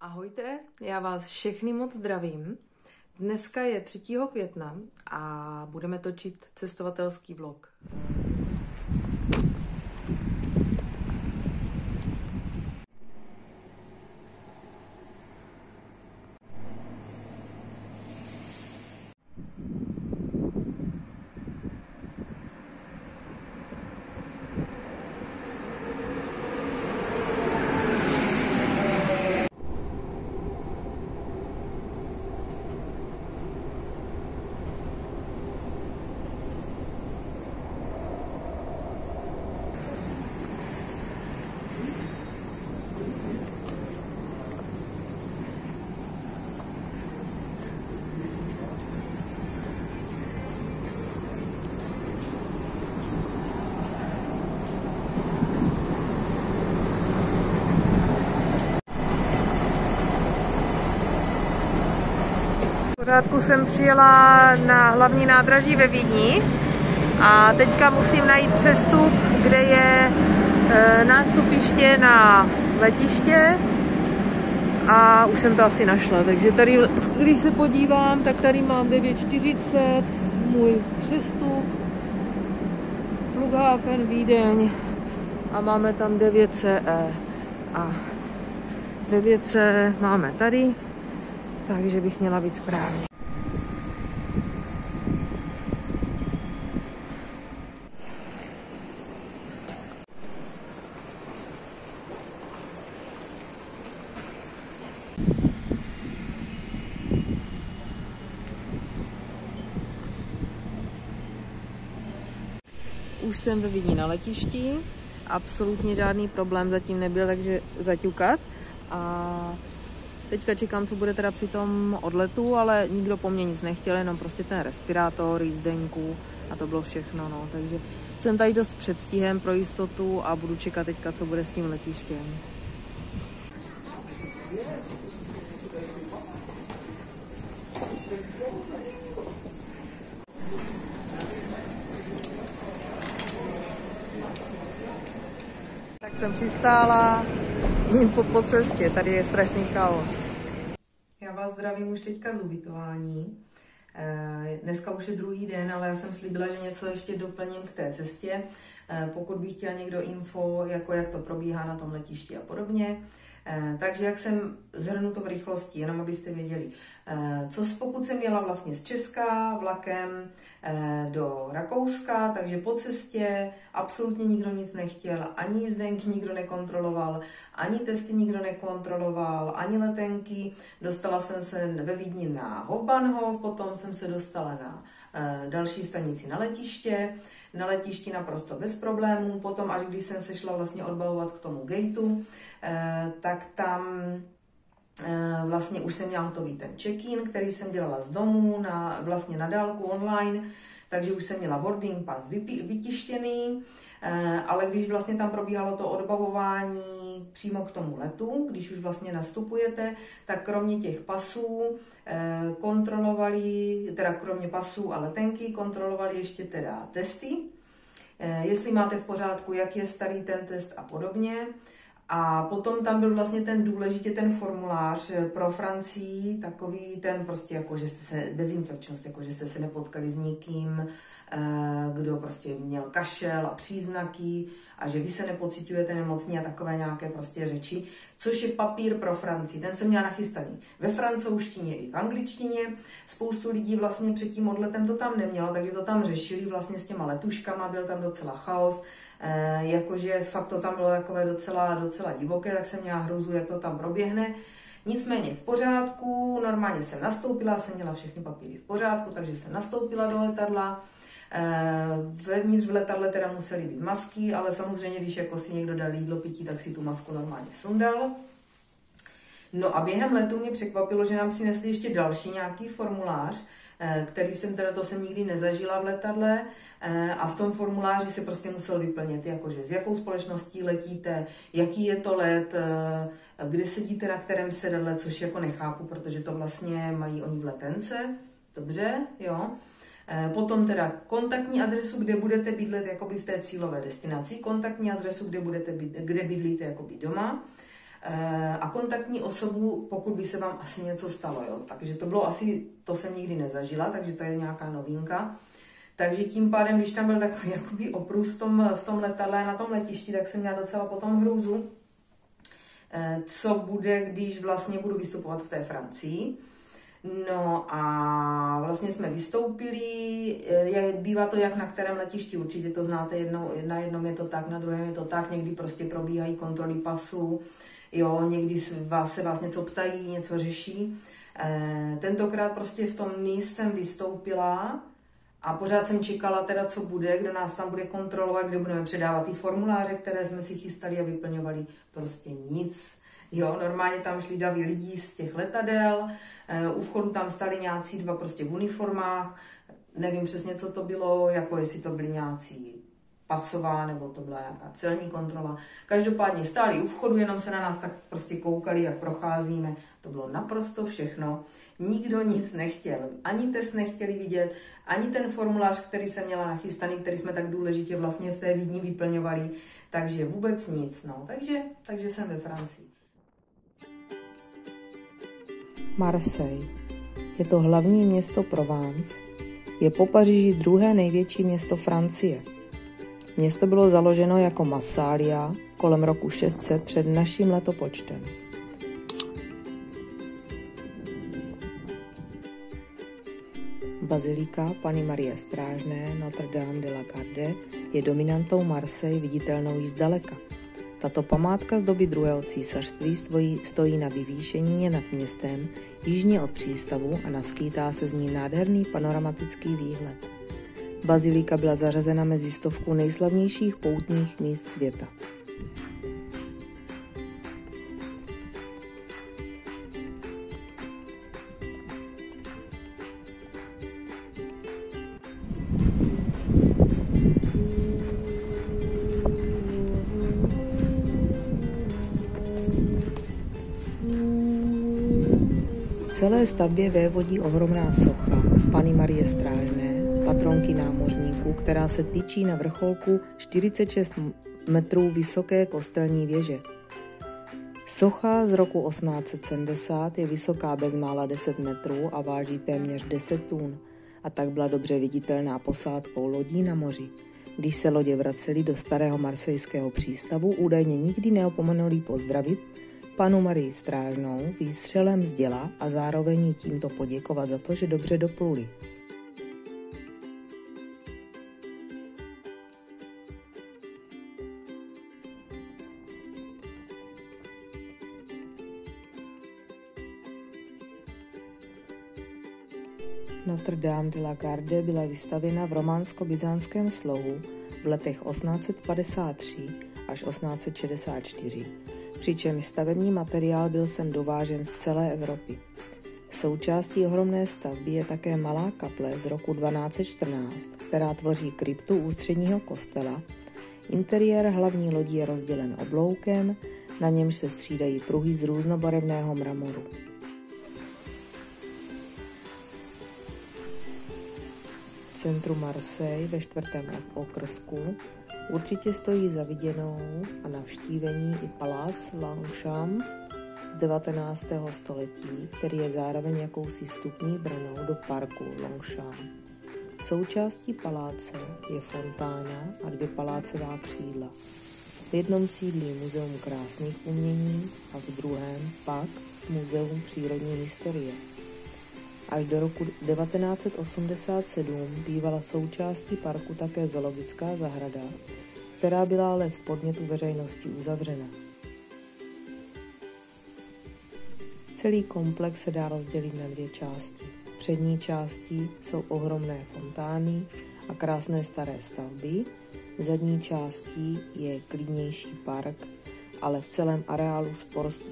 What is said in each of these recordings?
Ahojte, já vás všechny moc zdravím. Dneska je 3. května a budeme točit cestovatelský vlog. Pořádku jsem přijela na hlavní nádraží ve Vídni. A teďka musím najít přestup, kde je e, nástupiště na letiště. A už jsem to asi našla, takže tady, když se podívám, tak tady mám 9.40, můj přestup, Flughafen Vídeň a máme tam 9 CE a 9 CE máme tady takže bych měla být správně. Už jsem ve Vídni na letišti, absolutně žádný problém zatím nebyl, takže zaťukat. A Teďka čekám, co bude teda při tom odletu, ale nikdo po mně nic nechtěl, jenom prostě ten respirátor, jízdenku a to bylo všechno, no. Takže jsem tady dost předstihem pro jistotu a budu čekat teďka, co bude s tím letištěm. Tak jsem přistála, info po cestě, tady je strašný chaos. Já vás zdravím už teďka z ubytování. Eh, dneska už je druhý den, ale já jsem slíbila, že něco ještě doplním k té cestě. Eh, pokud by chtěl někdo info, jako jak to probíhá na tom letišti a podobně, takže jak jsem zhrnu to v rychlosti, jenom abyste věděli, eh, co pokud jsem jela vlastně z Česka vlakem eh, do Rakouska, takže po cestě absolutně nikdo nic nechtěl, ani jízdenky nikdo nekontroloval, ani testy nikdo nekontroloval, ani letenky. Dostala jsem se ve Vídni na Hofbahnhof, potom jsem se dostala na další stanici na letiště, na letišti naprosto bez problémů. Potom, až když jsem se šla vlastně odbavovat k tomu gateu, eh, tak tam eh, vlastně už jsem měla hotový ten check-in, který jsem dělala z domu, na, vlastně na dálku online, takže už jsem měla boarding pass vytištěný, eh, ale když vlastně tam probíhalo to odbavování přímo k tomu letu, když už vlastně nastupujete, tak kromě těch pasů kontrolovali, teda kromě pasů a letenky, kontrolovali ještě teda testy, jestli máte v pořádku, jak je starý ten test a podobně. A potom tam byl vlastně ten důležitě ten formulář eh, pro Francii, takový ten prostě jako, že jste se, bezinfekčnost, jako že jste se nepotkali s nikým, kdo prostě měl kašel a příznaky a že vy se nepocitujete nemocní a takové nějaké prostě řeči, což je papír pro Francii. Ten jsem měla nachystaný ve francouzštině i v angličtině. Spoustu lidí vlastně před tím odletem to tam nemělo, takže to tam řešili vlastně s těma letuškama, byl tam docela chaos. E, jakože fakt to tam bylo takové docela, docela divoké, tak jsem měla hruzu, jak to tam proběhne. Nicméně v pořádku, normálně jsem nastoupila, jsem měla všechny papíry v pořádku, takže jsem nastoupila do letadla. E, vevnitř v letadle teda musely být masky, ale samozřejmě, když jako si někdo dal jídlo, pití, tak si tu masku normálně sundal. No a během letu mě překvapilo, že nám přinesli ještě další nějaký formulář, Eh, který jsem teda, to jsem nikdy nezažila v letadle eh, a v tom formuláři se prostě musel vyplnit, jakože s jakou společností letíte, jaký je to let, eh, kde sedíte na kterém sedadle, což jako nechápu, protože to vlastně mají oni v letence, dobře, jo. Potom teda kontaktní adresu, kde budete bydlet jakoby v té cílové destinaci, kontaktní adresu, kde, budete byd, kde bydlíte jakoby doma, eh, a kontaktní osobu, pokud by se vám asi něco stalo. Jo. Takže to bylo asi, to jsem nikdy nezažila, takže to je nějaká novinka. Takže tím pádem, když tam byl takový jakoby oprus v tom, v tom letadle na tom letišti, tak jsem měla docela potom hrůzu, eh, co bude, když vlastně budu vystupovat v té Francii. No a vlastně jsme vystoupili, je, bývá to jak na kterém letišti, určitě to znáte, jedno, na jednom je to tak, na druhém je to tak, někdy prostě probíhají kontroly pasu, jo, někdy vás, se vás něco ptají, něco řeší. E, tentokrát prostě v tom NIS jsem vystoupila a pořád jsem čekala teda, co bude, kdo nás tam bude kontrolovat, kde budeme předávat ty formuláře, které jsme si chystali a vyplňovali. Prostě nic. Jo, normálně tam šli davy lidí z těch letadel, Eh, u vchodu tam stali nějací dva prostě v uniformách, nevím přesně, co to bylo, jako jestli to byli nějací pasová, nebo to byla nějaká celní kontrola. Každopádně stáli u vchodu, jenom se na nás tak prostě koukali, jak procházíme. To bylo naprosto všechno. Nikdo nic nechtěl. Ani test nechtěli vidět, ani ten formulář, který jsem měla nachystaný, který jsme tak důležitě vlastně v té Vídni vyplňovali. Takže vůbec nic. No. Takže, takže jsem ve Francii. Marseille. Je to hlavní město Provence. Je po Paříži druhé největší město Francie. Město bylo založeno jako Massalia kolem roku 600 před naším letopočtem. Bazilika Pany Marie Strážné Notre-Dame de la Garde je dominantou Marseille viditelnou již zdaleka – tato památka z doby druhého císařství stojí, stojí na vyvýšenině nad městem, jižně od přístavu a naskýtá se z ní nádherný panoramatický výhled. Bazilika byla zařazena mezi stovku nejslavnějších poutních míst světa. Celé stavbě vévodí ohromná socha Pany Marie Strážné, patronky námořníků, která se tyčí na vrcholku 46 metrů vysoké kostelní věže. Socha z roku 1870 je vysoká bezmála 10 metrů a váží téměř 10 tun a tak byla dobře viditelná posádkou lodí na moři. Když se lodě vraceli do starého marsejského přístavu, údajně nikdy neopomenuli pozdravit panu Marii Strážnou výstřelem z děla a zároveň tímto poděkovat za to, že dobře dopluli. Notre Dame de la Garde byla vystavena v románsko-byzantském slohu v letech 1853 až 1864 přičemž stavební materiál byl sem dovážen z celé Evropy. Součástí ohromné stavby je také malá kaple z roku 1214, která tvoří kryptu ústředního kostela. Interiér hlavní lodi je rozdělen obloukem, na němž se střídají pruhy z různobarevného mramoru. V centru Marseille ve čtvrtém okrsku Určitě stojí za viděnou a navštívení i palác Longchamp z 19. století, který je zároveň jakousi vstupní branou do parku Longchamp. Součástí paláce je fontána a dvě palácová křídla. V jednom sídlí Muzeum krásných umění a v druhém pak Muzeum přírodní historie. Až do roku 1987 bývala součástí parku také zoologická zahrada, která byla ale z podnětu veřejnosti uzavřena. Celý komplex se dá rozdělit na dvě části. V přední části jsou ohromné fontány a krásné staré stavby, v zadní částí je klidnější park, ale v celém areálu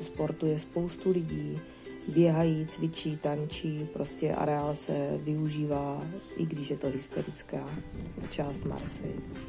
sportu je spoustu lidí, běhají, cvičí, tančí, prostě areál se využívá, i když je to historická část Marseille.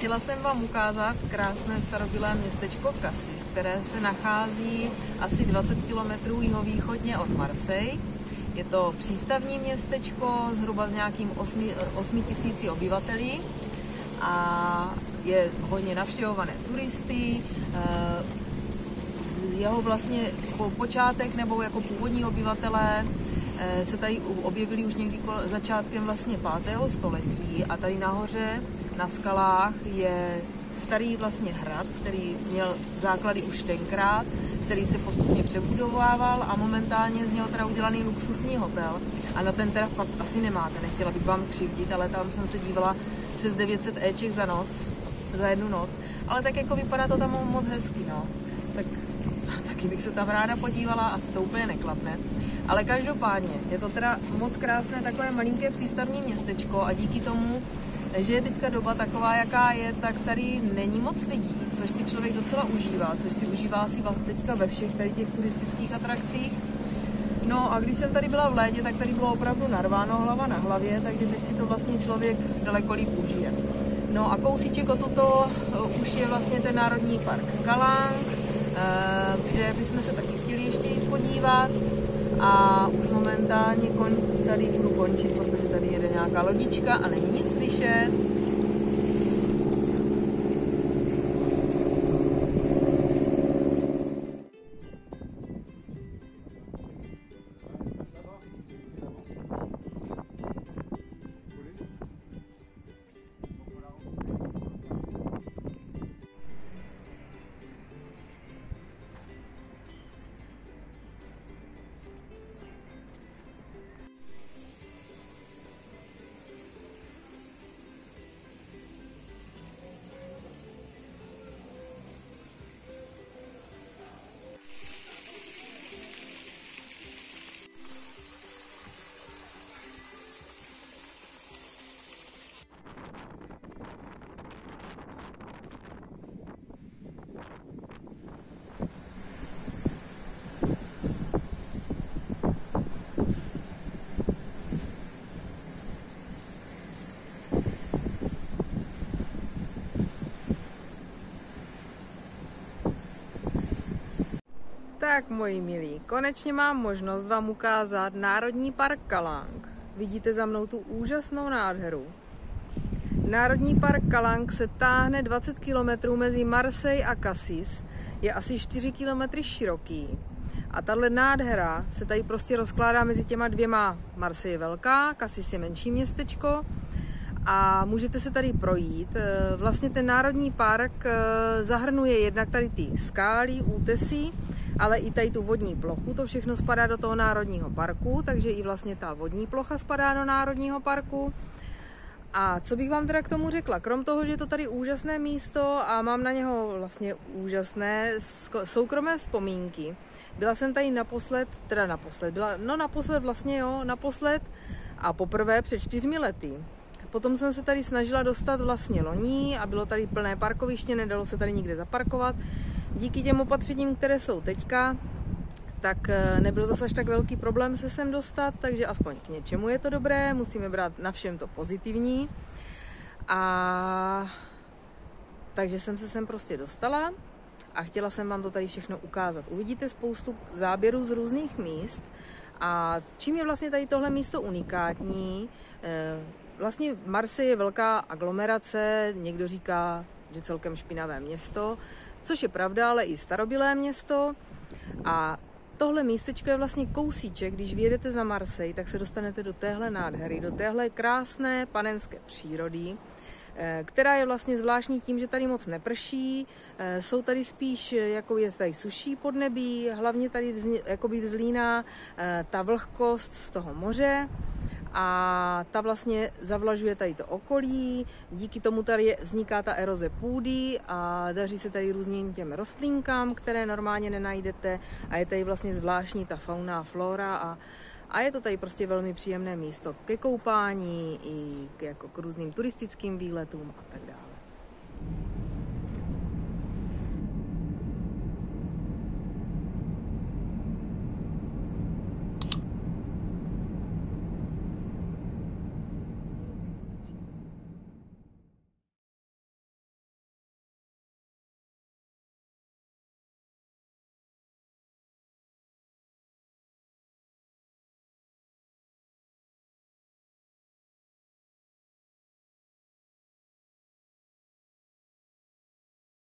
Chtěla jsem vám ukázat krásné starobylé městečko Cassis, které se nachází asi 20 km jihovýchodně od Marseille. Je to přístavní městečko zhruba s nějakým 8, 8 tisíci obyvatelí a je hodně navštěvované turisty. Eh, jeho vlastně po počátek nebo jako původní obyvatelé eh, se tady objevili už někdy začátkem vlastně 5. století a tady nahoře na skalách je starý vlastně hrad, který měl základy už tenkrát, který se postupně přebudovával a momentálně z něho teda udělaný luxusní hotel. A na ten teda fakt asi nemáte, nechtěla bych vám křivdit, ale tam jsem se dívala přes 900 Eček za noc, za jednu noc. Ale tak jako vypadá to tam moc hezky, no. Tak taky bych se tam ráda podívala, asi to úplně neklapne. Ale každopádně, je to teda moc krásné takové malinké přístavní městečko a díky tomu že je teďka doba taková, jaká je, tak tady není moc lidí, což si člověk docela užívá, což si užívá si teďka ve všech tady těch turistických atrakcích. No a když jsem tady byla v létě, tak tady bylo opravdu narváno hlava na hlavě, takže teď si to vlastně člověk daleko líp užije. No a kousíček o toto uh, už je vlastně ten Národní park Kalang, uh, kde bychom se taky chtěli ještě jít podívat a už momentálně kon, tady budu končit, protože tady jede nějaká lodička a není nic slyšet. Tak, moji milí, konečně mám možnost vám ukázat Národní park Kalang. Vidíte za mnou tu úžasnou nádheru. Národní park Kalang se táhne 20 km mezi Marseille a Cassis, je asi 4 km široký. A tahle nádhera se tady prostě rozkládá mezi těma dvěma. Marseille je velká, Cassis je menší městečko a můžete se tady projít. Vlastně ten národní park eh, zahrnuje jednak tady ty skály, útesy, ale i tady tu vodní plochu, to všechno spadá do toho národního parku, takže i vlastně ta vodní plocha spadá do národního parku. A co bych vám teda k tomu řekla? Krom toho, že je to tady úžasné místo a mám na něho vlastně úžasné soukromé vzpomínky. Byla jsem tady naposled, teda naposled, byla, no naposled vlastně jo, naposled a poprvé před čtyřmi lety. Potom jsem se tady snažila dostat vlastně loní a bylo tady plné parkoviště, nedalo se tady nikde zaparkovat díky těm opatřením, které jsou teďka, tak eh, nebyl zase tak velký problém se sem dostat, takže aspoň k něčemu je to dobré, musíme brát na všem to pozitivní. A takže jsem se sem prostě dostala a chtěla jsem vám to tady všechno ukázat. Uvidíte spoustu záběrů z různých míst a čím je vlastně tady tohle místo unikátní, eh, vlastně Marseille je velká aglomerace, někdo říká, že celkem špinavé město, což je pravda, ale i starobylé město. A tohle místečko je vlastně kousíček, když vyjedete za Marseille, tak se dostanete do téhle nádhery, do téhle krásné panenské přírody, eh, která je vlastně zvláštní tím, že tady moc neprší, eh, jsou tady spíš, jako je tady suší podnebí, hlavně tady vzní, vzlíná eh, ta vlhkost z toho moře, a ta vlastně zavlažuje tady to okolí, díky tomu tady vzniká ta eroze půdy a daří se tady různým těm rostlinkám, které normálně nenajdete a je tady vlastně zvláštní ta fauna a flora a, a je to tady prostě velmi příjemné místo ke koupání i k, jako k různým turistickým výletům a tak dále.